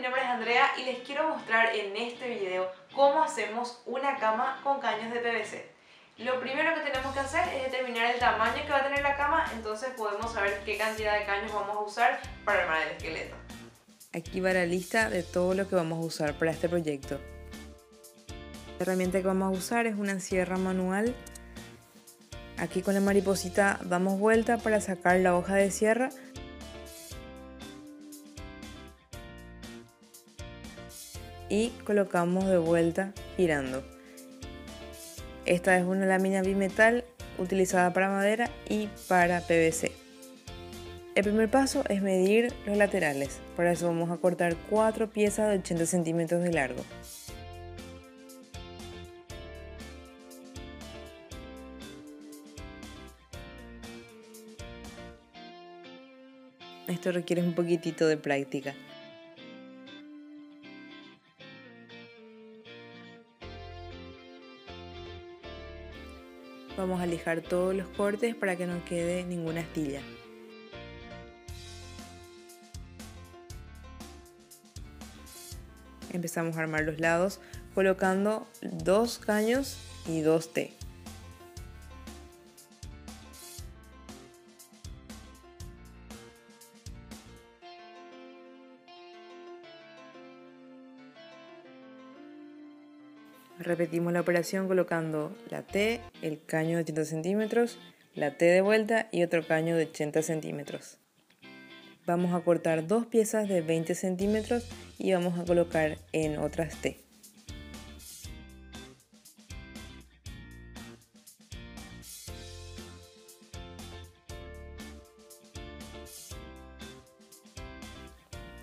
mi nombre es Andrea y les quiero mostrar en este video cómo hacemos una cama con caños de PVC. Lo primero que tenemos que hacer es determinar el tamaño que va a tener la cama, entonces podemos saber qué cantidad de caños vamos a usar para armar el esqueleto. Aquí va la lista de todo lo que vamos a usar para este proyecto. La herramienta que vamos a usar es una sierra manual. Aquí con la mariposita damos vuelta para sacar la hoja de sierra y colocamos de vuelta girando. Esta es una lámina bimetal utilizada para madera y para PVC. El primer paso es medir los laterales. Para eso vamos a cortar cuatro piezas de 80 centímetros de largo. Esto requiere un poquitito de práctica. Vamos a lijar todos los cortes para que no quede ninguna astilla. Empezamos a armar los lados colocando dos caños y dos T. Repetimos la operación colocando la T, el caño de 80 centímetros, la T de vuelta y otro caño de 80 centímetros. Vamos a cortar dos piezas de 20 centímetros y vamos a colocar en otras T.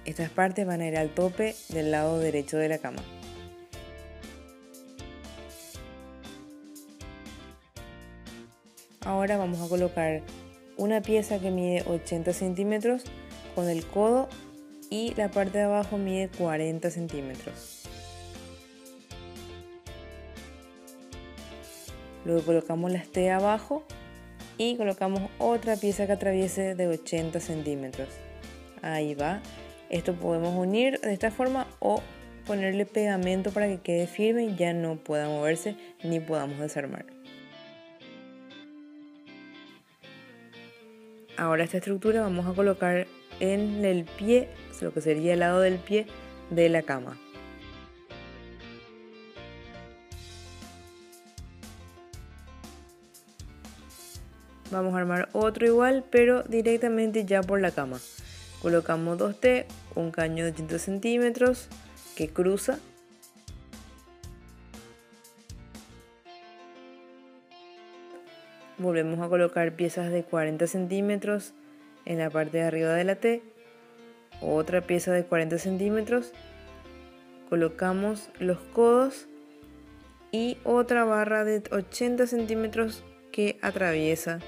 Estas partes van a ir al tope del lado derecho de la cama. Ahora vamos a colocar una pieza que mide 80 centímetros con el codo y la parte de abajo mide 40 centímetros. Luego colocamos la T abajo y colocamos otra pieza que atraviese de 80 centímetros. Ahí va. Esto podemos unir de esta forma o ponerle pegamento para que quede firme y ya no pueda moverse ni podamos desarmar. Ahora esta estructura vamos a colocar en el pie, lo que sería el lado del pie de la cama. Vamos a armar otro igual, pero directamente ya por la cama. Colocamos 2T, un caño de 80 centímetros que cruza volvemos a colocar piezas de 40 centímetros en la parte de arriba de la T. Otra pieza de 40 centímetros. Colocamos los codos y otra barra de 80 centímetros que atraviesa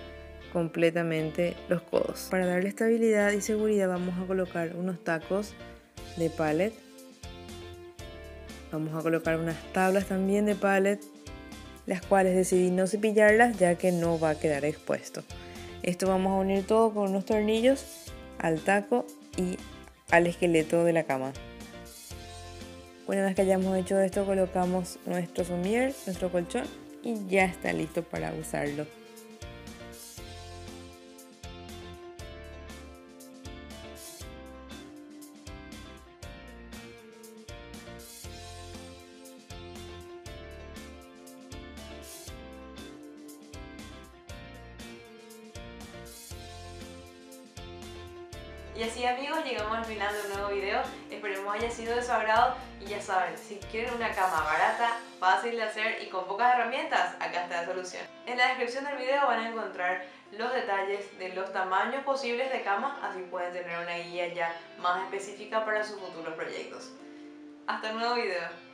completamente los codos. Para darle estabilidad y seguridad vamos a colocar unos tacos de pallet. Vamos a colocar unas tablas también de pallet las cuales decidí no cepillarlas ya que no va a quedar expuesto. Esto vamos a unir todo con unos tornillos al taco y al esqueleto de la cama. Una vez que hayamos hecho esto colocamos nuestro somier, nuestro colchón y ya está listo para usarlo. Y así amigos, llegamos al final de un nuevo video. Esperemos haya sido de su agrado. Y ya saben, si quieren una cama barata, fácil de hacer y con pocas herramientas, acá está la solución. En la descripción del video van a encontrar los detalles de los tamaños posibles de camas, así pueden tener una guía ya más específica para sus futuros proyectos. Hasta el nuevo video.